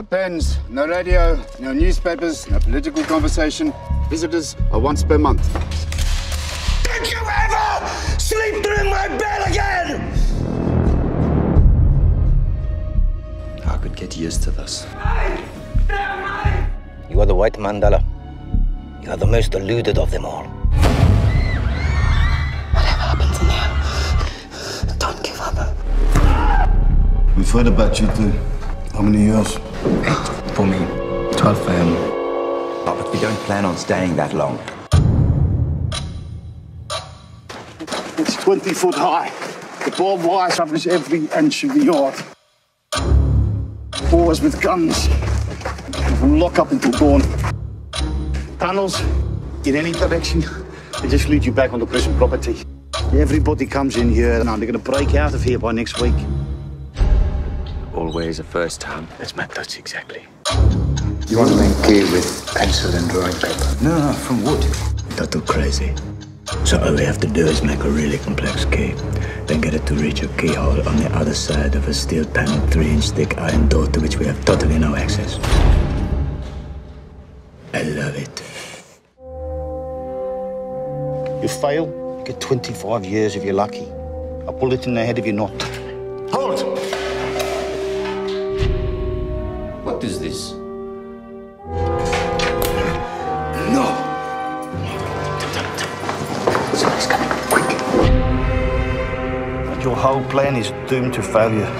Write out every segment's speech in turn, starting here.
No pens, no radio, no newspapers, no political conversation. Visitors are once per month. Did you ever sleep through my bed again? I could get used to this. You are the white Mandela. You are the most deluded of them all. Whatever happens in there, don't give up. We've heard about you too. How many years? Eight for me, 12 for him. Oh, but we don't plan on staying that long. It's 20 foot high. The barbed wire covers every inch of the yard. Boys with guns. From lock up until dawn. Tunnels in any direction. They just lead you back on the prison property. Everybody comes in here now. They're going to break out of here by next week. Always a first time. That's my thoughts exactly. You want to make key with pencil and drawing paper? No, no, from wood. Not too crazy. So all we have to do is make a really complex key, then get it to reach a keyhole on the other side of a steel panel three-inch thick iron door to which we have totally no access. I love it. You fail, you get 25 years if you're lucky. A bullet in the head if you're not. Hold! Is this? Somebody's coming, quick. Your whole plan is doomed to failure.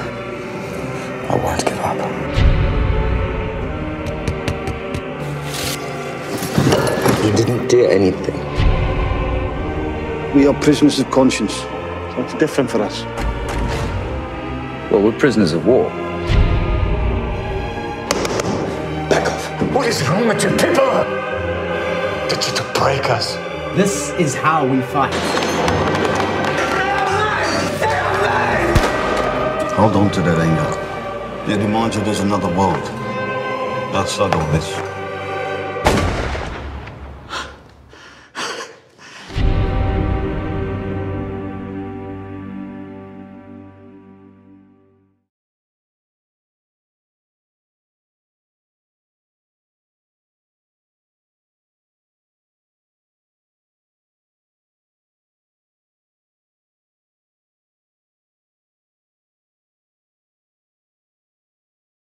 I won't give up. You didn't do anything. We are prisoners of conscience. So it's different for us. Well, we're prisoners of war. What is wrong with you people? Get you to break us. This is how we fight. Hold on to that anger. It reminds you there's another world outside all this.